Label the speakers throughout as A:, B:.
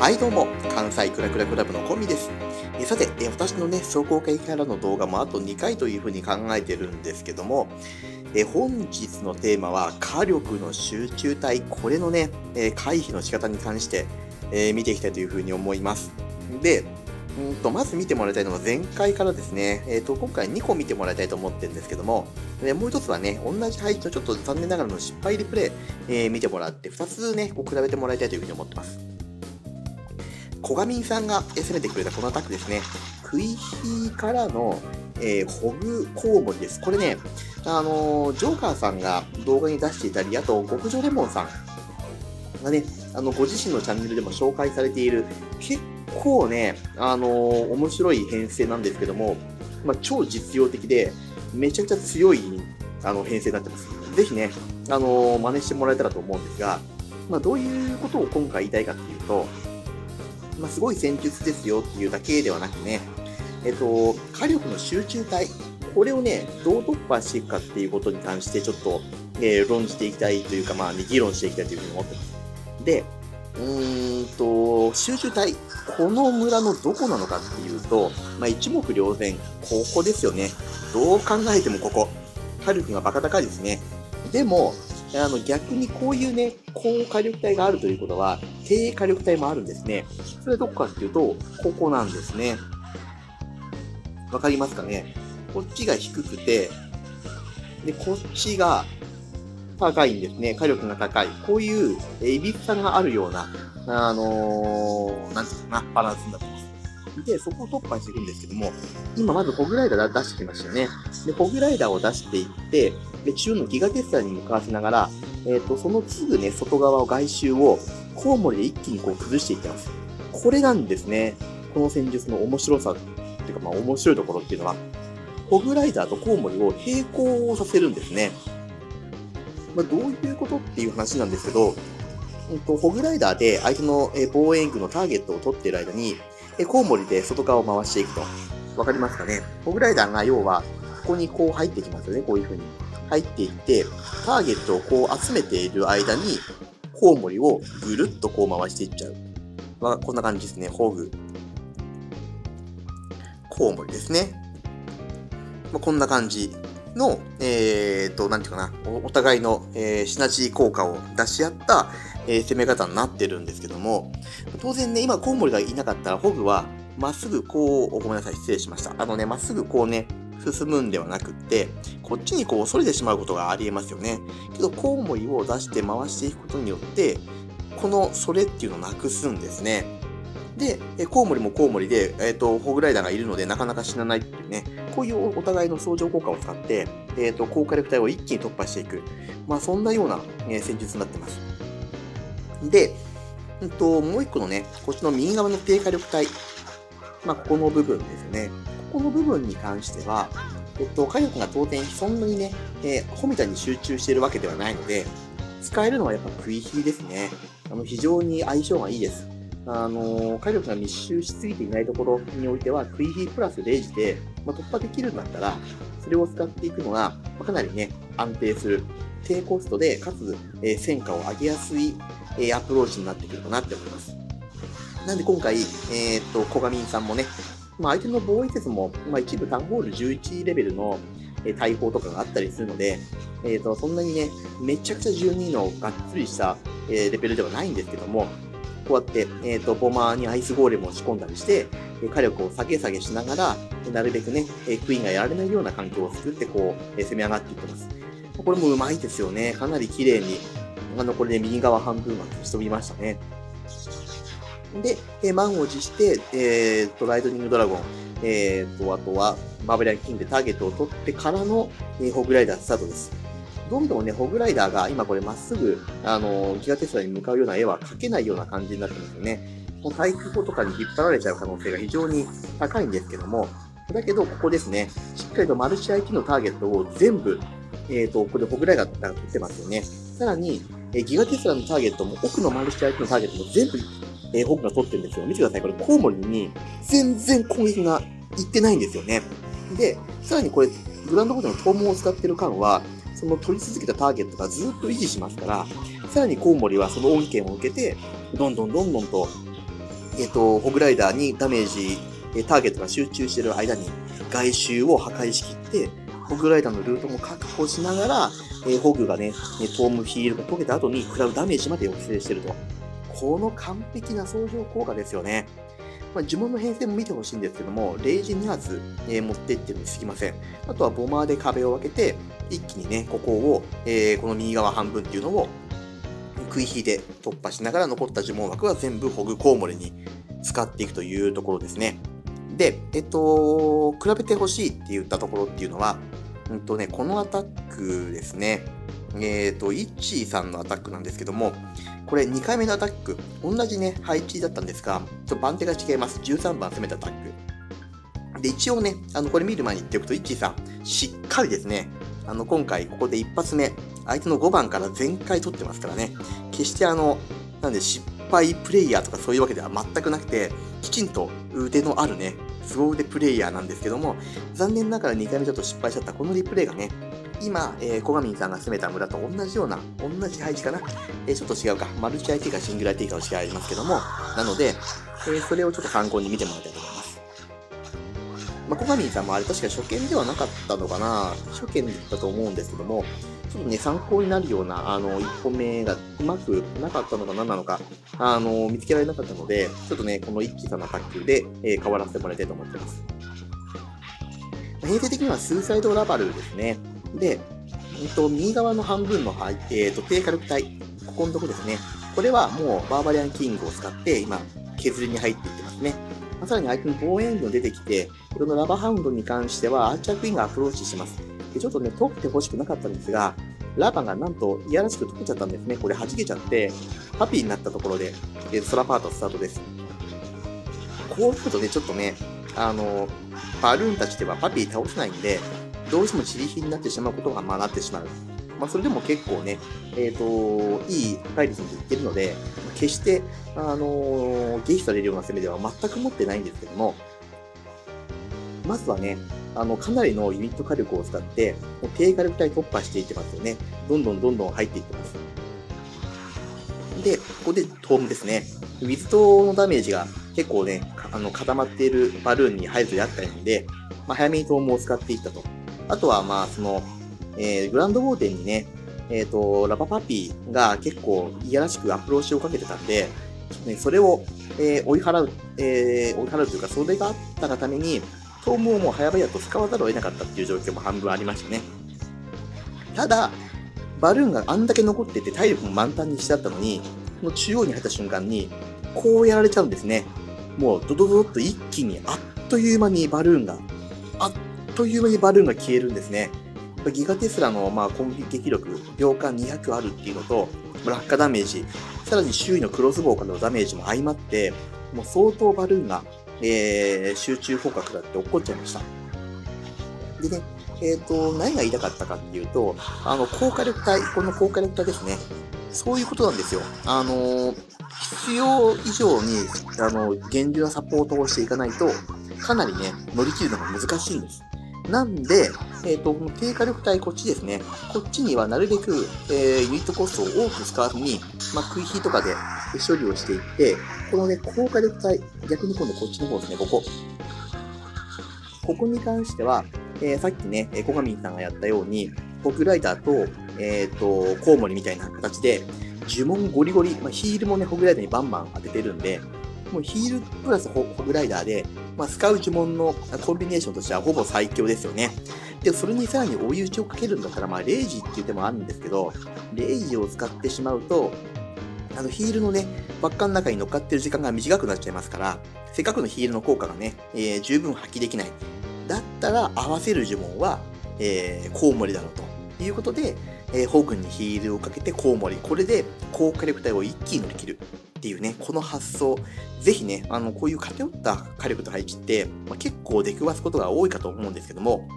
A: はいどうも、関西クラクラクラブのコンビです。えさて、え私のね、壮行会からの動画もあと2回というふうに考えてるんですけども、え本日のテーマは火力の集中体、これのね、え回避の仕方に関して、え見ていきたいというふうに思います。で、うんとまず見てもらいたいのは前回からですね、えーと、今回2個見てもらいたいと思ってるんですけども、えもう1つはね、同じ配置のちょっと残念ながらの失敗リプレイ、えー、見てもらって、2つね、こう比べてもらいたいというふうに思ってます。小上さんが攻めてくれたこのアタックですね、クイヒーからの、えー、ホグコウモリです。これね、あのー、ジョーカーさんが動画に出していたり、あと、極上レモンさんがね、あの、ご自身のチャンネルでも紹介されている、結構ね、あのー、面白い編成なんですけども、まあ、超実用的で、めちゃくちゃ強いあの編成になってます。ぜひね、あのー、真似してもらえたらと思うんですが、まあ、どういうことを今回言いたいかっていうと、まあ、すごい戦術ですよっていうだけではなくね、えっと、火力の集中体、これをね、どう突破していくかっていうことに関して、ちょっと、えー、論じていきたいというか、まあ、ね、議論していきたいというふうに思ってます。で、うーんと、集中体、この村のどこなのかっていうと、まあ、一目瞭然、ここですよね。どう考えてもここ。火力がバカ高いですね。でも、あの逆にこういうね、高火力帯があるということは、低火力帯もあるんですね。それはどこかっていうと、ここなんですね。わかりますかね？こっちが低くて、で、こっちが高いんですね。火力が高い。こういう、えいびつさがあるような、あのー、なんていうかな、バランスになって。で、そこを突破していくんですけども、今まずホグライダー出してきましたよね。で、ホグライダーを出していって、で、中のギガテスラに向かわせながら、えっ、ー、と、そのすぐね、外側を外周を、コウモリで一気にこう崩していってます。これなんですね。この戦術の面白さ、っていうかまあ面白いところっていうのは、ホグライダーとコウモリを並行させるんですね。まあ、どういうことっていう話なんですけど、うんと、ホグライダーで相手の防衛具のターゲットを取っている間に、コウモリで外側を回していくと。わかりますかね？ホグライダーが要は、ここにこう入ってきますよね、こういう風に。入っていって、ターゲットをこう集めている間に、コウモリをぐるっとこう回していっちゃう。まあ、こんな感じですね。ホグ。コウモリですね。まあ、こんな感じの、えー、と、なんていうかな、お互いの、えー、シナジー効果を出し合った、えー、攻め方になってるんですけども、当然ね、今コウモリがいなかったら、ホグは、まっすぐこう、ごめんなさい、失礼しました。あのね、まっすぐこうね、進むんではなくって、こっちにこう、反れてしまうことがありえますよね。けど、コウモリを出して回していくことによって、このそれっていうのをなくすんですね。で、コウモリもコウモリで、えっ、ー、と、ホグライダーがいるのでなかなか死なないっていうね、こういうお互いの相乗効果を使って、えっ、ー、と、高火力帯を一気に突破していく。まあ、そんなような、え、戦術になってます。で、うんと、もう一個のね、こっちの右側の低火力帯。まあ、ここの部分ですね。ここの部分に関しては、えっと、火力が当然そんなにね、えー、ホミタに集中しているわけではないので、使えるのはやっぱ食い火ですね。あの、非常に相性がいいです。あの火力が密集しすぎていないところにおいては、クイヒープラス0時で、まあ、突破できるんだったら、それを使っていくのが、まあ、かなりね、安定する、低コストで、かつ、えー、戦果を上げやすい、えー、アプローチになってくるかなって思います。なんで今回、えー、っと、小上さんもね、まあ、相手の防衛説も、まあ、一部タンホール11レベルの、え大砲とかがあったりするので、えーと、そんなにね、めちゃくちゃ12のがっつりした、えー、レベルではないんですけども、こうやって、えっ、ー、と、ボマーにアイスゴーレムを仕込んだりして、火力を下げ下げしながら、なるべくね、クイーンがやられないような環境を作って、こう、攻め上がっていってます。これもうまいですよね。かなり綺麗に、あの、これで右側半分は消し飛びましたね。で、え満を持して、えっ、ー、と、ライトニングドラゴン、えっ、ー、と、あとは、バーベリアンキングでターゲットを取ってからの、えー、ホグライダースタートです。どんどんね、ホグライダーが今これまっすぐ、あの、ギガテスラに向かうような絵は描けないような感じになってますよね。もう対空砲とかに引っ張られちゃう可能性が非常に高いんですけども、だけど、ここですね、しっかりとマルチ IT のターゲットを全部、えっ、ー、と、ここでホグライダーが取ってますよね。さらに、えギガテスラのターゲットも、奥のマルチ IT のターゲットも全部、えー、ホグが取ってるんですよ。見てください。これ、コウモリに全然攻撃がいってないんですよね。で、さらにこれ、グランドボードのトーモを使ってる間は、その取り続けたターゲットがずっと維持しますから、さらにコウモリはその恩恵を受けて、どんどんどんどんと、えっ、と、ホグライダーにダメージ、えターゲットが集中している間に、外周を破壊しきって、ホグライダーのルートも確保しながら、えホグがね、トームヒールが解けた後に食らうダメージまで抑制してると。この完璧な相乗効果ですよね。まあ、呪文の編成も見てほしいんですけども、レイジ2発、えー、持ってってるにすぎません。あとはボマーで壁を開けて、一気にね、ここを、えー、この右側半分っていうのを食い火で突破しながら残った呪文枠は全部ホグコウモリに使っていくというところですね。で、えっと、比べてほしいって言ったところっていうのは、うんとね、このアタックですね。えっ、ー、と、イッチーさんのアタックなんですけども、これ2回目のアタック、同じね、配置だったんですが、ちょっと番手が違います。13番攻めたアタック。で、一応ね、あの、これ見る前に言っておくと、イッチーさん、しっかりですね、あの、今回ここで一発目、相手の5番から全開取ってますからね、決してあの、なんで失敗プレイヤーとかそういうわけでは全くなくて、きちんと腕のあるね、凄腕プレイヤーなんですけども、残念ながら2回目ちょっと失敗しちゃったこのリプレイがね、今、えー、小上さんが攻めた村と同じような、同じ配置かな。えー、ちょっと違うか。マルチ IT かシングル IT かの違いありますけども、なので、えー、それをちょっと参考に見てもらいたいと思います。まあ、小上さんもあれ確か初見ではなかったのかな初見だったと思うんですけども、ちょっとね、参考になるような、あの、一歩目がうまくなかったのか何なのか、あの、見つけられなかったので、ちょっとね、この一気さの卓球で、えー、変わらせてもらいたいと思ってます。編成的にはスーサイドラバルですね。で、えっと、右側の半分の、えっと、低火力体、ここのとこですね。これはもうバーバリアンキングを使って今、削りに入っていってますね。まあ、さらに相手の防衛ンド出てきて、このラバーハウンドに関してはアーチャークイーンがアプローチします。でちょっとね、取ってほしくなかったんですが、ラバがなんといやらしく溶けちゃったんですね。これ弾けちゃって、ハピーになったところで、えソラパートスタートです。こうするとね、ちょっとね、あの、バルーンたちではパピー倒せないんで、どうしても自力になってしまうことがまあなってしまう。まあ、それでも結構ね、えっ、ー、と、いい破壊率にいってるので、決して、あのー、撃破されるような攻めでは全く持ってないんですけども、まずはね、あの、かなりのユニット火力を使って、低火力帯突破していってますよね。どんどんどんどん入っていってます。で、ここでトームですね。ウィズトのダメージが結構ね、あの固まっているバルーンに入ると厄介なんで、まあ、早めにトームを使っていったと。あとは、まあ、その、えー、グランドウォーデンにね、えっ、ー、と、ラパパピーが結構いやらしくアプローチをかけてたんで、ね、それを、えー、追い払う、えー、追い払うというか、それがあったがために、トームをもう早々と使わざるを得なかったっていう状況も半分ありましたね。ただ、バルーンがあんだけ残ってて体力も満タンにしてあったのに、この中央に入った瞬間に、こうやられちゃうんですね。もうドドドドッと一気にあっという間にバルーンが、あっという間にバルーンが消えるんですね。ギガテスラのまあ攻撃力、秒間200あるっていうのと、落下ダメージ、さらに周囲のクロスボウからのダメージも相まって、もう相当バルーンが、えー、集中捕獲だって起こっちゃいました。でね、えっ、ー、と、何が言いたかったかっていうと、あの、高火力体、この高火力体ですね。そういうことなんですよ。あの、必要以上に、あの、厳重なサポートをしていかないと、かなりね、乗り切るのが難しいんです。なんで、えっ、ー、と、低火力帯こっちですね。こっちにはなるべく、えー、ユニットコストを多く使わずに、まあ、食い火とかで処理をしていって、このね、高火力帯、逆に今度こっちの方ですね、ここ。ここに関しては、えー、さっきね、コガミンさんがやったように、ホグライダーと、えっ、ー、と、コウモリみたいな形で、呪文ゴリゴリ、まあ、ヒールもね、ホグライダーにバンバン当ててるんで、もうヒールプラスホグライダーで、まあ、使う呪文のコンビネーションとしてはほぼ最強ですよね。で、それにさらに追い打ちをかけるんだったら、まあ、レイジっていう手もあるんですけど、レイジを使ってしまうと、あの、ヒールのね、輪っかの中に乗っかってる時間が短くなっちゃいますから、せっかくのヒールの効果がね、えー、十分発揮できない。だったら、合わせる呪文は、えー、コウモリだろうということで、えー、ホークンにヒールをかけてコウモリ。これで高火力帯を一気に乗り切る。っていうね、この発想、ぜひね、あの、こういう偏った火力と配置って、まあ、結構出くわすことが多いかと思うんですけども、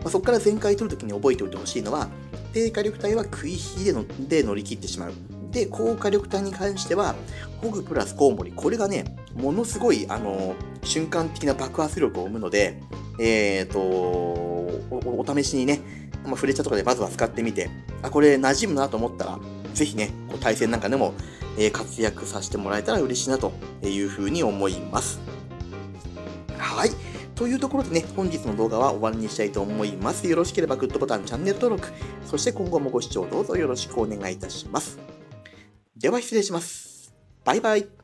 A: まあ、そこから全開取るときに覚えておいてほしいのは、低火力帯は食い火でので乗り切ってしまう。で、高火力帯に関しては、ホグプラスコウモリ、これがね、ものすごい、あの、瞬間的な爆発力を生むので、えっ、ー、とお、お試しにね、まあ、フレチャーとかでまずは使ってみて、あ、これ馴染むなと思ったら、ぜひね、こう対戦なんかでも、え活躍させてもらえたら嬉しいなというふうに思います。というところでね、本日の動画は終わりにしたいと思います。よろしければグッドボタン、チャンネル登録、そして今後もご視聴どうぞよろしくお願いいたします。では失礼します。バイバイ。